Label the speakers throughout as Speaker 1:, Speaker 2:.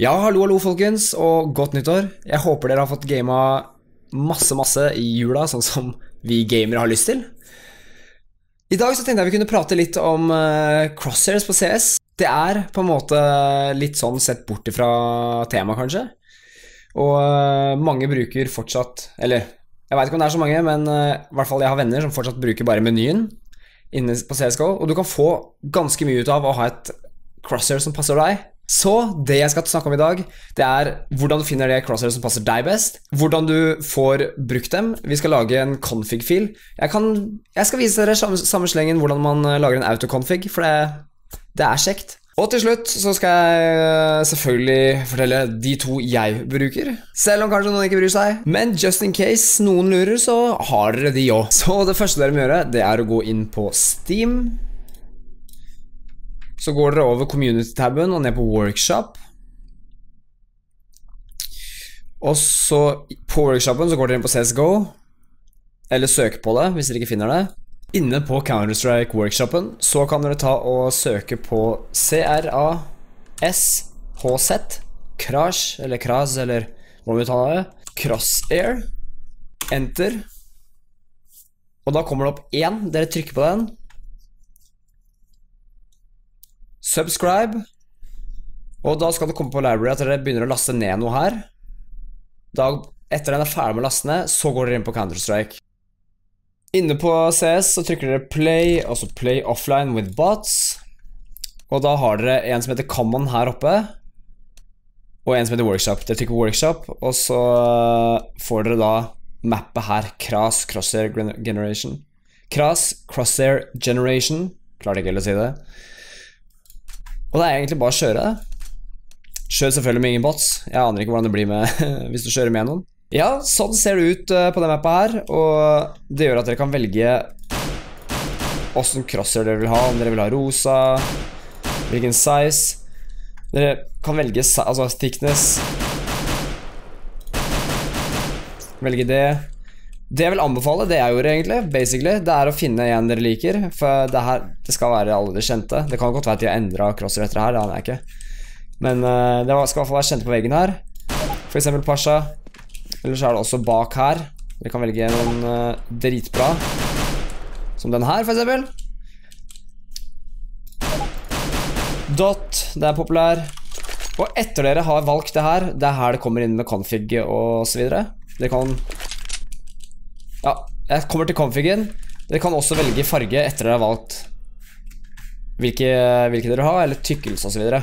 Speaker 1: Ja, hallo, hallo, folkens, og godt nyttår. Jeg håper dere har fått gama masse, masse i jula, sånn som vi gamere har lyst til. I dag så tenkte jeg vi kunne prate litt om uh, crosshairs på CS. Det er på en måte litt sånn sett bort ifra temaet, kanskje. Og uh, mange bruker fortsatt Eller jeg veit ikke om det er så mange, men uh, i hvert fall jeg har venner som fortsatt bruker bare menyen inne på CSGO. Og du kan få ganske mye ut av å ha et crosshair som passer deg. Så det jeg skal snakke om i dag, det er hvordan du finner det crosshair som passer deg best. Hvordan du får brukt dem. Vi skal lage en config-fil. Jeg, jeg, skal vise dere samme slengen hvordan man lager en autoconfig, for det, det er kjekt. Og til slutt så skal jeg eh, selvfølgelig fortelle de to jeg bruker. Selv om kanskje noen ikke bryr seg. Men just in case noen lurer, så har dere de òg. Så det første dere må gjøre, det er å gå inn på Steam. Så går dere over community-taben og ned på workshop. Og så på workshopen så går dere inn på CSGO, eller søker på det hvis dere ikke finner det. Inne på Counter-Strike-workshopen så kan dere ta og søke på CRASHZ, Crash, eller Kras, eller hva vi tar det, Crossair, enter. Og da kommer det opp én. Dere trykker på den. Subscribe. Og da skal det komme på library at dere begynner å laste ned noe her. Da, etter den er ferdig med å laste ned, så går dere inn på Counter-Strike. Inne på CS så trykker dere play, altså play offline with bots. Og da har dere en som heter common her oppe, og en som heter workshop. Dere trykker workshop, og så får dere da mappet her, Kras Crosshair Generation. Kras Crosshair Generation, Klarer ikke helt å si det. Og det er egentlig bare å kjøre. det. Kjør selvfølgelig med ingen bots. Jeg aner ikke hvordan det blir med hvis du kjører med noen. Ja, sånn ser det ut eh, på denne mappa her, og det gjør at dere kan velge åssen crosser dere vil ha, om dere vil ha rosa, hvilken size. Dere kan velge altså thickness. Velge det. Det jeg vil anbefale, det jeg gjorde egentlig, basically, det er å finne en dere liker. For det her det skal være alle dere kjente. Det kan godt være at de har endra crosser etter her, det aner jeg ikke. Men uh, det skal i hvert fall være kjente på veggen her. Eksempel Pasha. Eller så er det også bak her. Dere kan velge noen uh, dritbra. Som den her, eksempel. Dot, det er populær. Og etter dere har valgt det her, det er her det kommer inn med config og så videre. Dere kan ja, jeg kommer til configen. Dere kan også velge farge etter dere har valgt hvilke, hvilke dere har, eller tykkelse osv. Så, videre.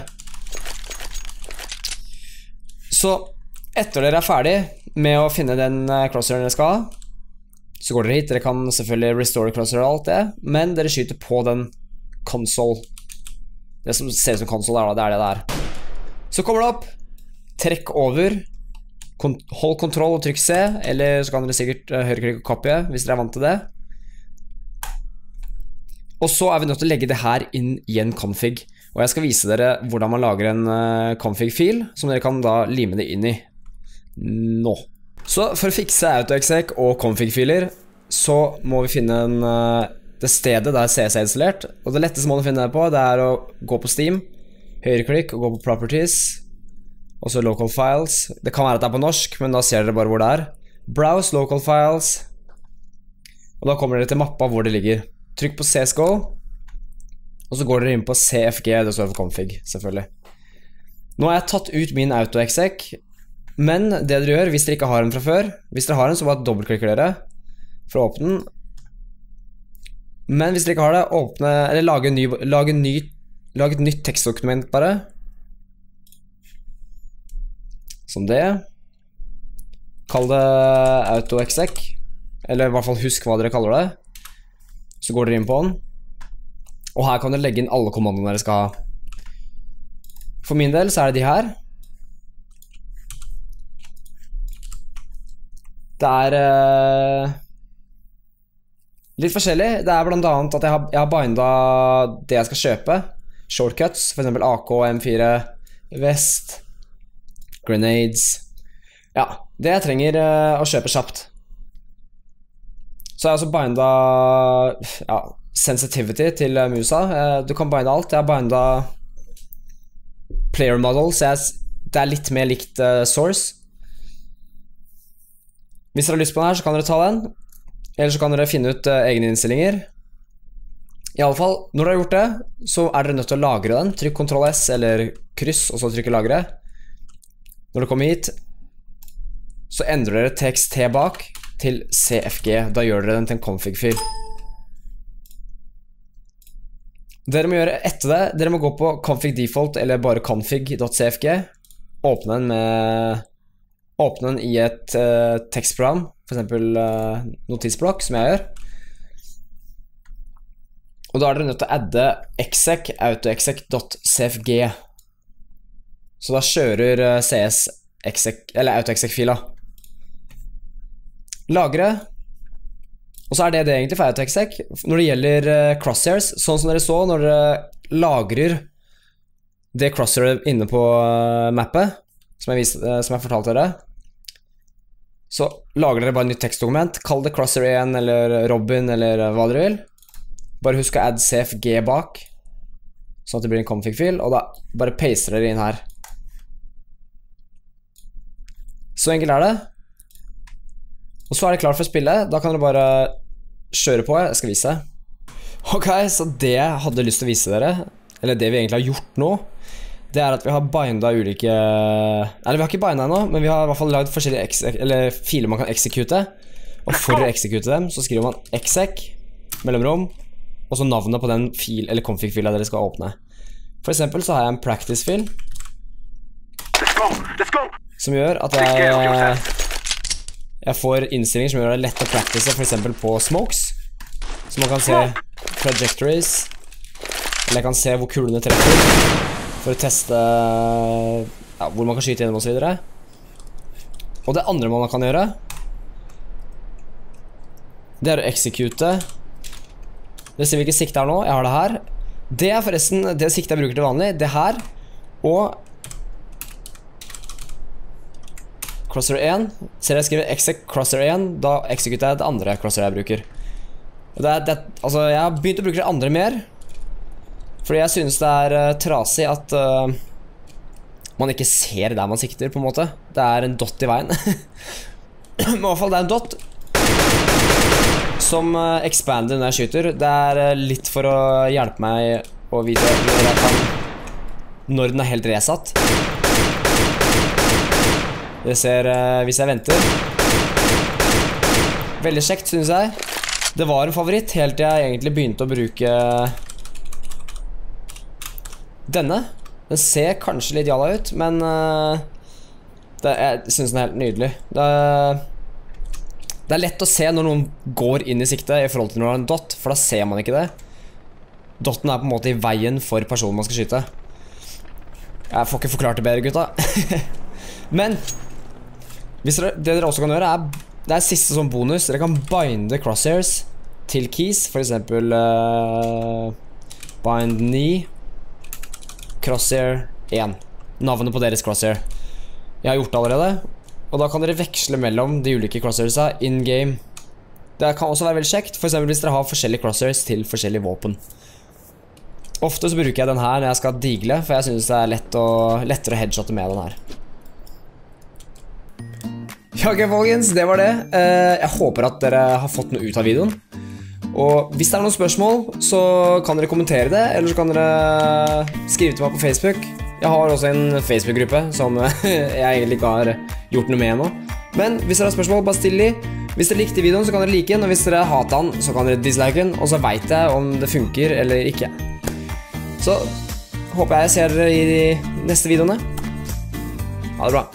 Speaker 1: så etter dere er ferdig med å finne den crosseren dere skal ha, så går dere hit. Dere kan selvfølgelig restore crosser og alt det, men dere skyter på den console. Det som ser ut som console, det er det det er. Så kommer det opp. Trekk over hold kontroll og trykk C, eller så kan dere sikkert uh, høyreklikke og copy hvis dere er vant til det. Og så er vi nødt til å legge det her inn i en config. Og jeg skal vise dere hvordan man lager en uh, config-fil, som dere kan da lime det inn i nå. Så for å fikse AutoExec og config-filer, så må vi finne en, uh, det stedet der CS er installert. Og det letteste måten å finne det på, det er å gå på Steam, høyreklikk og gå på Properties og så local files. Det kan være at det er på norsk, men da ser dere bare hvor det er. Browse local files. Og da kommer dere til mappa hvor det ligger. Trykk på CSGO, og så går dere inn på CFG, det står for config, selvfølgelig. Nå har jeg tatt ut min autoexec, men det dere gjør hvis dere ikke har den fra før Hvis dere har den, så bare dobbeltklikker dere for å åpne den. Men hvis dere ikke har det, åpne Eller lage, en ny, lage, ny, lage et nytt tekstdokument, bare som det. Kall det autoexec, eller i hvert fall husk hva dere kaller det. Så går dere inn på den, og her kan dere legge inn alle kommandoene dere skal ha. For min del så er det de her. Det er uh, litt forskjellig. Det er annet at jeg har, jeg har binda det jeg skal kjøpe. Shortcuts, f.eks. AK, M4, Vest grenades Ja, det jeg trenger uh, å kjøpe kjapt. Så jeg har også binda ja, sensitivity til uh, musa. Uh, du kan binde alt. Jeg har binda player model, så jeg det er litt mer likt source. Hvis dere har lyst på den her, så kan dere ta den. Eller så kan dere finne ut uh, egne innstillinger. I alle fall, når dere har gjort det, så er dere nødt til å lagre den. Trykk Ctrl S eller kryss, og så trykke lagre. Når dere kommer hit, så endrer dere TXT bak til CFG. Da gjør dere den til en config-fil. Dere må gjøre etter det Dere må gå på config default eller bare config.cfg. Åpne den med Åpne den i et uh, tekstprogram, f.eks. Uh, notisblokk, som jeg gjør. Og da er dere nødt til å adde exec autoexec.cfg. Så da kjører uh, CS autoexec-fila. Lagre. Og så er det det egentlig for autoexec. Når det gjelder uh, crosshairs, sånn som dere så når dere lagrer det crosshairet inne på uh, mappet, som jeg, viste, som jeg fortalte dere, så lager dere bare et nytt tekstdokument. Kall det crosshair 1 eller Robin eller hva dere vil. Bare husk å add CFG bak, sånn at det blir en config-fil, og da bare paster dere inn her. Så enkelt er det. Og så er det klart for å spille. Da kan dere bare kjøre på. Jeg skal vise. Ok, så det jeg hadde lyst til å vise dere, eller det vi egentlig har gjort nå, det er at vi har binda ulike Eller vi har ikke binda ennå, men vi har i hvert fall lagd forskjellige filer man kan eksekute. Og for å eksekute dem, så skriver man exec, mellomrom, og så navnet på den fil, eller config-fila dere skal åpne. For eksempel så har jeg en practice-fil som gjør at jeg jeg får innstillinger som gjør det lett å practice f.eks. på smokes. Så man kan se trajectories. Eller jeg kan se hvor kulene treffer. For å teste ja, hvor man kan skyte gjennom osv. Og, og det andre man kan gjøre, det er å execute. Det ser ikke sikte er nå. Jeg har det her. Det er forresten det siktet jeg bruker til vanlig. Det her. Og Crosshair 1. Ser jeg skriver exec crosshair 1, da executer jeg det andre crosshair jeg bruker. Det er, det, altså, jeg har begynt å bruke det andre mer. Fordi jeg synes det er uh, trasig at uh, man ikke ser der man sikter, på en måte. Det er en dot i veien. Men i hvert fall, det er en dot som uh, expander når jeg skyter. Det er litt for å hjelpe meg å vite når kan Når den er helt resatt. Det ser uh, Hvis jeg venter Veldig kjekt, synes jeg. Det var en favoritt helt til jeg egentlig begynte å bruke denne. Den ser kanskje litt jalla ut, men uh, det, jeg synes den er helt nydelig. Det, det, er lett å se når noen går inn i siktet i forhold til når det er en dot, for da ser man ikke det. Dotten er på en måte i veien for personen man skal skyte. Jeg får ikke forklart det bedre, gutta. men dere, det dere også kan gjøre, er Det er siste sånn bonus. Dere kan binde crosshairs til keys. For eksempel uh, bind 9 crosshair 1. Navnet på deres crosshair. Jeg har gjort det allerede. Og da kan dere veksle mellom de ulike crosshairsa in game. Det kan også være veldig kjekt, eksempel hvis dere har forskjellige crosshairs til forskjellige våpen. Ofte så bruker jeg den her når jeg skal digle, for jeg synes det er lett å, lettere å headshotte med den her. Ja, ok, folkens, det var det. Eh, jeg håper at dere har fått noe ut av videoen. Og hvis det er noen spørsmål, så kan dere kommentere det, eller så kan dere skrive til meg på Facebook. Jeg har også en Facebook-gruppe som jeg egentlig ikke har gjort noe med ennå. Men hvis dere har spørsmål, bare still de. Hvis dere likte videoen, så kan dere like den, og hvis dere hater den, så kan dere dislike den, og så veit jeg om det funker eller ikke. Så håper jeg ser dere i de neste videoene. Ha det bra.